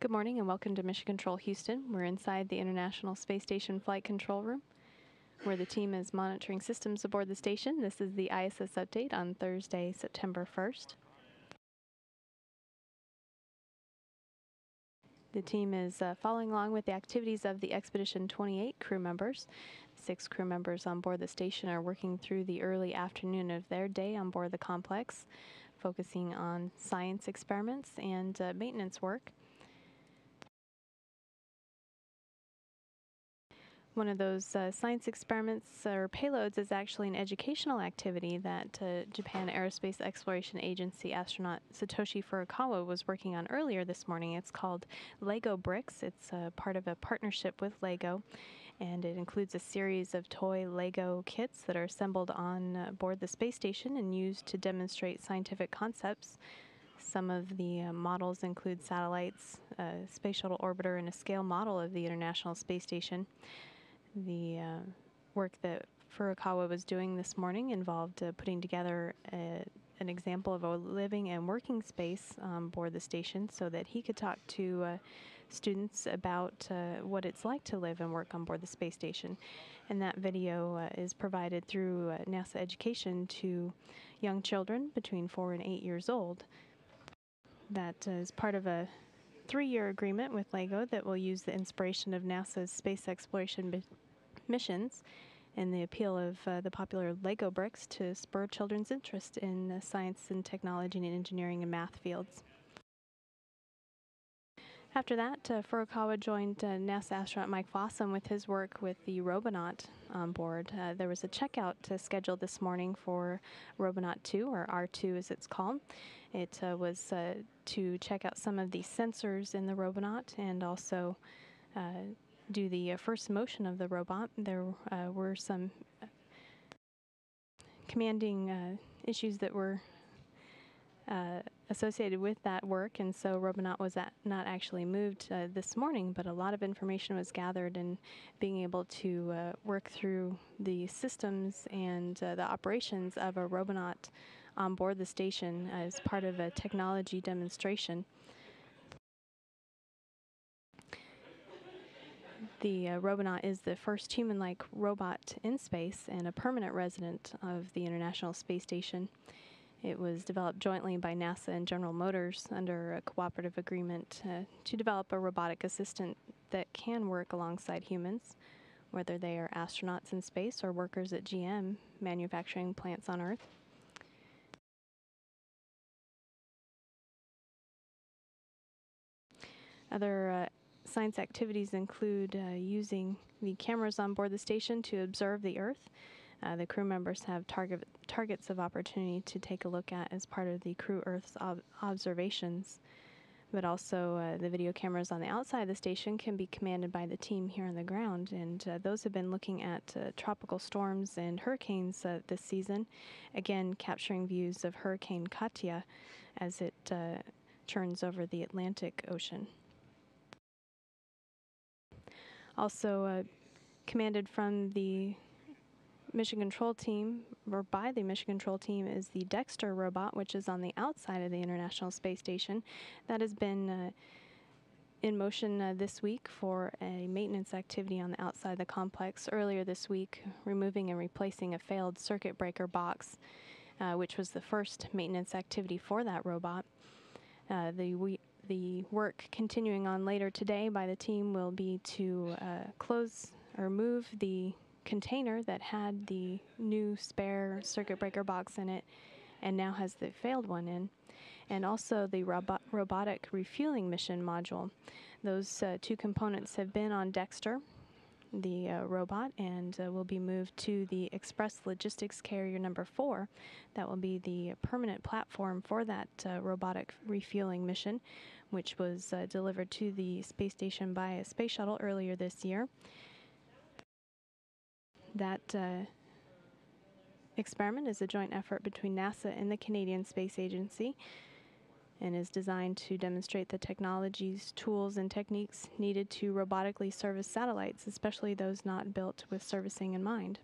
Good morning and welcome to Mission Control Houston. We're inside the International Space Station Flight Control Room where the team is monitoring systems aboard the station. This is the ISS update on Thursday, September 1st. The team is uh, following along with the activities of the Expedition 28 crew members. Six crew members on board the station are working through the early afternoon of their day on board the complex, focusing on science experiments and uh, maintenance work. One of those uh, science experiments or payloads is actually an educational activity that uh, Japan Aerospace Exploration Agency astronaut Satoshi Furukawa was working on earlier this morning. It's called Lego Bricks. It's uh, part of a partnership with Lego, and it includes a series of toy Lego kits that are assembled on uh, board the space station and used to demonstrate scientific concepts. Some of the uh, models include satellites, a space shuttle orbiter, and a scale model of the International Space Station. The uh, work that Furukawa was doing this morning involved uh, putting together a, an example of a living and working space on board the station so that he could talk to uh, students about uh, what it's like to live and work on board the space station. And that video uh, is provided through uh, NASA Education to young children between four and eight years old. That is part of a three year agreement with LEGO that will use the inspiration of NASA's space exploration missions and the appeal of uh, the popular Lego bricks to spur children's interest in uh, science and technology and engineering and math fields. After that, uh, Furukawa joined uh, NASA astronaut Mike Fossum with his work with the Robonaut on board. Uh, there was a checkout uh, scheduled this morning for Robonaut 2, or R2 as it's called. It uh, was uh, to check out some of the sensors in the Robonaut and also do the first motion of the robot. There were some commanding issues that were associated with that work, and so Robonaut was at, not actually moved uh, this morning, but a lot of information was gathered and being able to uh, work through the systems and uh, the operations of a Robonaut on board the station as part of a technology demonstration. The uh, Robonaut is the first human like robot in space and a permanent resident of the International Space Station. It was developed jointly by NASA and General Motors under a cooperative agreement uh, to develop a robotic assistant that can work alongside humans, whether they are astronauts in space or workers at GM manufacturing plants on Earth. Other uh, science activities include uh, using the cameras on board the station to observe the Earth uh, the crew members have target, targets of opportunity to take a look at as part of the Crew Earth's ob- observations. But also, uh, the video cameras on the outside of the station can be commanded by the team here on the ground, and uh, those have been looking at uh, tropical storms and hurricanes uh, this season. Again, capturing views of Hurricane Katia as it uh, churns over the Atlantic Ocean. Also, commanded from the mission control team, or by the mission control team, is the Dextre robot, which is on the outside of the International Space Station. That has been uh, in motion uh, this week for a maintenance activity on the outside of the complex. Earlier this week, removing and replacing a failed circuit breaker box, uh, which was the first maintenance activity for that robot. Uh, the we, the work continuing on later today by the team will be to uh, close or move the container that had the new spare circuit breaker box in it and now has the failed one in, and also the robo- robotic refueling mission module. Those uh, two components have been on Dextre, the uh, robot, and uh, will be moved to the Express Logistics Carrier number four. That will be the permanent platform for that uh, robotic refueling mission, which was uh, delivered to the space station by a space shuttle earlier this year that uh, experiment is a joint effort between NASA and the Canadian Space Agency and is designed to demonstrate the technologies, tools, and techniques needed to robotically service satellites, especially those not built with servicing in mind.